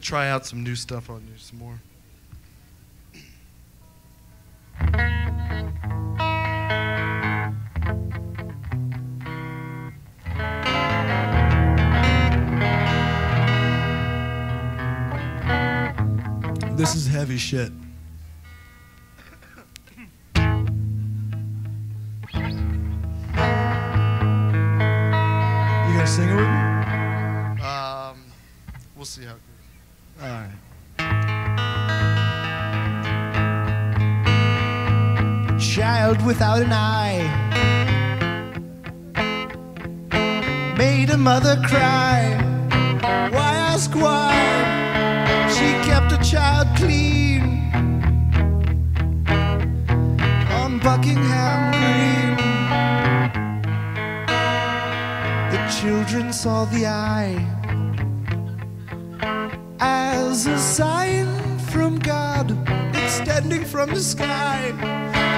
gonna try out some new stuff on you some more. This is heavy shit. You gonna sing it with me? Um, we'll see how it goes. All right. child without an eye made a mother cry. Why ask why? She kept a child clean on Buckingham Green. The children saw the eye as a sign from God extending from the sky.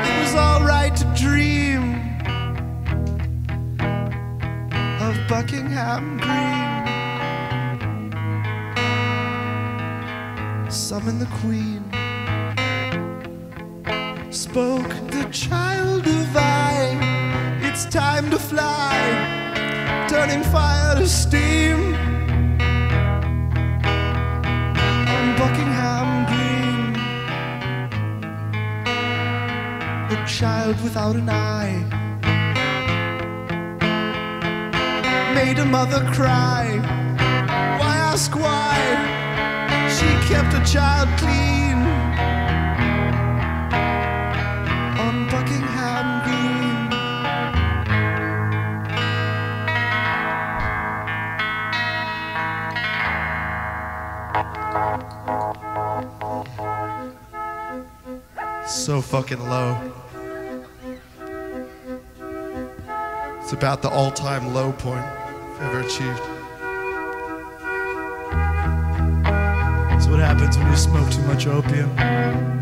It was alright to dream of Buckingham Green. Summon the Queen. Spoke the child I. It's time to fly, turning fire to steam child without an eye made a mother cry. Why ask why? She kept a child clean on Buckingham Green. So fucking low. It's about the all-time low point ever achieved. That's what happens when you smoke too much opium.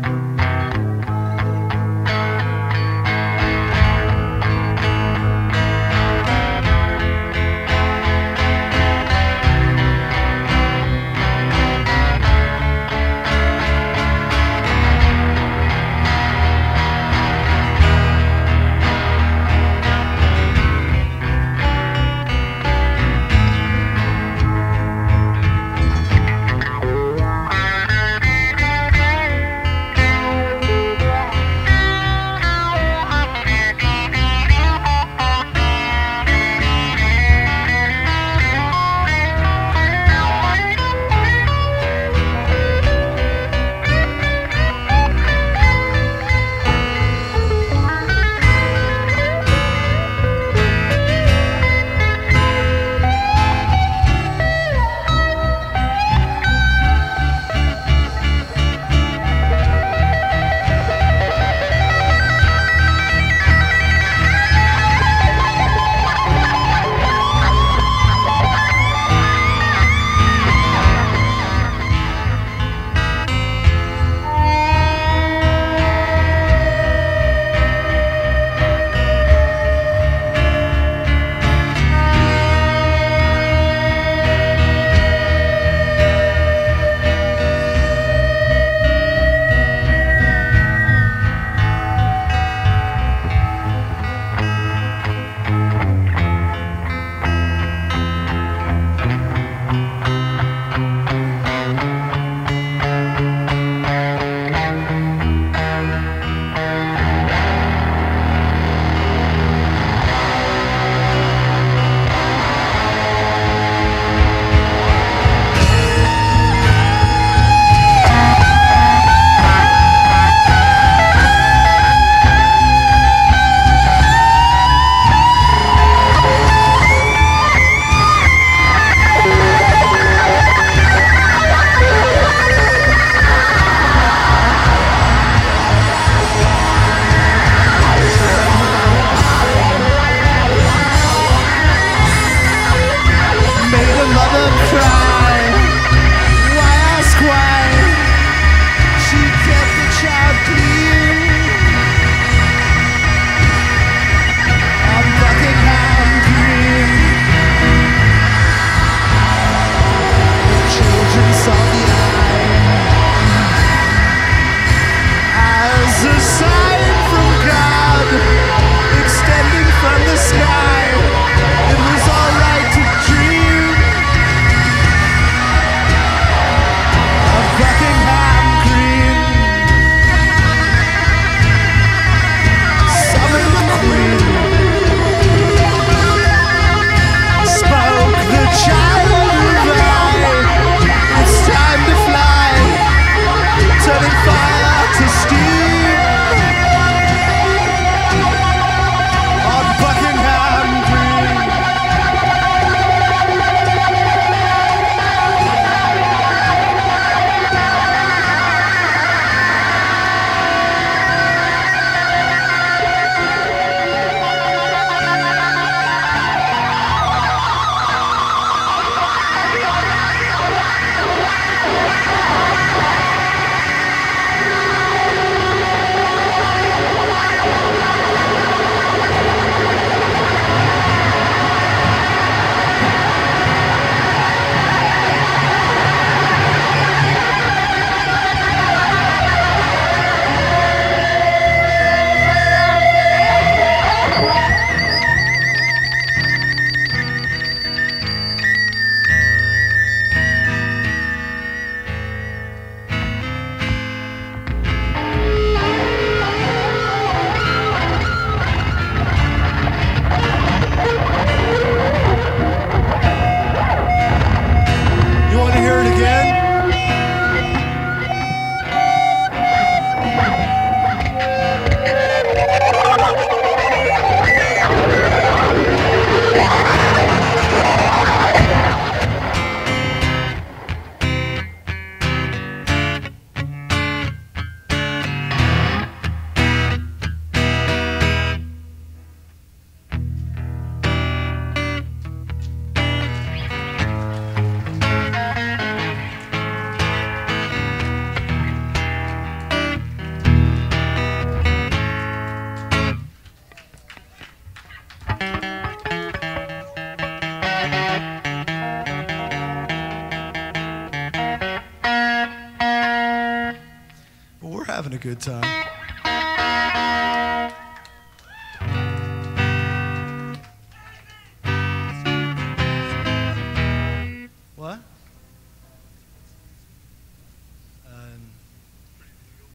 good time.